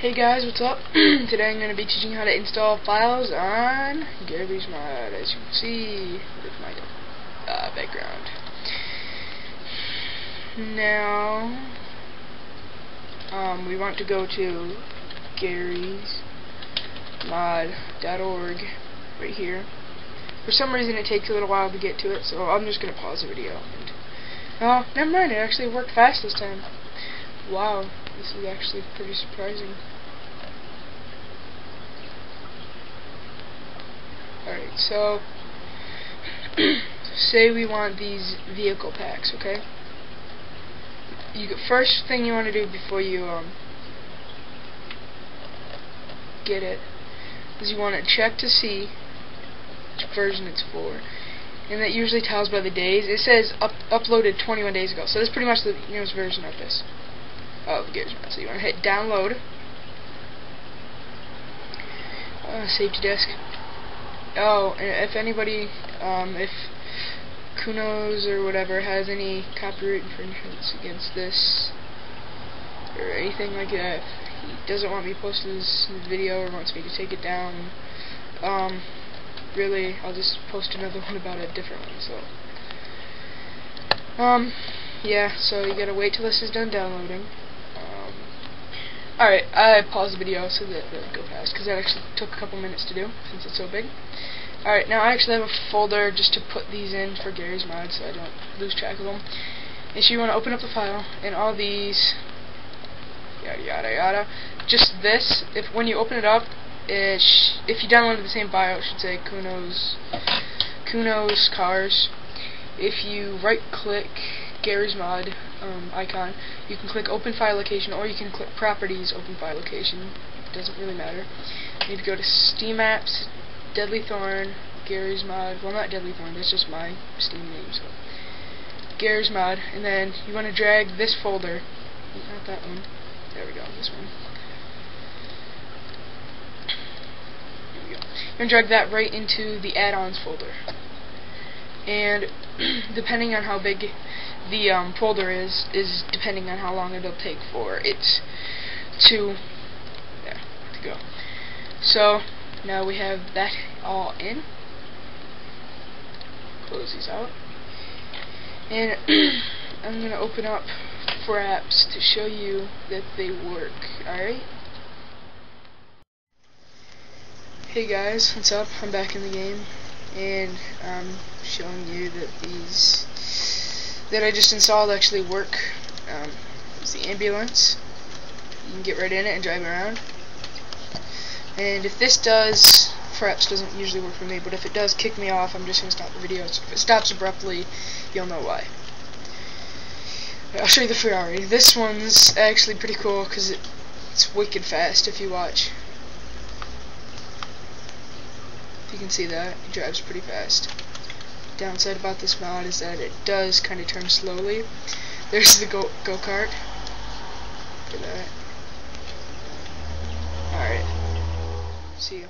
Hey guys, what's up? Today I'm going to be teaching how to install files on Garry's Mod, as you can see with my uh, background. Now, um, we want to go to Garry's mod.org right here. For some reason it takes a little while to get to it, so I'm just going to pause the video. And, oh, never mind, it actually worked fast this time. Wow, this is actually pretty surprising. Alright, so say we want these vehicle packs, okay? You first thing you want to do before you um get it is you want to check to see which version it's for. And that usually tells by the days. It says up uploaded 21 days ago. So that's pretty much the newest version of this of Gears So you want to hit download, uh, save to disk. Oh, and if anybody, um, if Kunos or whatever has any copyright infringements against this or anything like that, he doesn't want me posting this video or wants me to take it down, um, really, I'll just post another one about a different one. So, um, yeah. So you gotta wait till this is done downloading. Alright, I paused the video so that it would go fast, because that actually took a couple minutes to do, since it's so big. Alright, now I actually have a folder just to put these in for Garry's Mod, so I don't lose track of them. And so you want to open up the file, and all these, yada yada yada, just this, if when you open it up, it if you downloaded the same file, it should say Kunos, Kunos Cars. If you right Garry's Mod um, icon, you can click Open File Location, or you can click Properties, Open File Location. It doesn't really matter. You need to go to Steam Apps, Deadly Thorn, Garry's Mod. Well, not Deadly Thorn. That's just my Steam name. So Garry's Mod, and then you want to drag this folder. Not that one. There we go. This one. There we go. You're gonna drag that right into the add-ons folder. And depending on how big the um, folder is is depending on how long it'll take for it to to go. So now we have that all in. Close these out. And I'm going to open up Fraps to show you that they work. Alright? Hey guys, what's up? I'm back in the game and I'm showing you that these that I just installed actually work. Um, it's the ambulance. You can get right in it and drive around. And if this does, perhaps doesn't usually work for me, but if it does kick me off, I'm just going to stop the video. If it stops abruptly, you'll know why. I'll show you the Ferrari. This one's actually pretty cool because it, it's wicked fast if you watch. If you can see that, it drives pretty fast downside about this mod is that it does kind of turn slowly. There's the go go. Look at that. Alright. See you.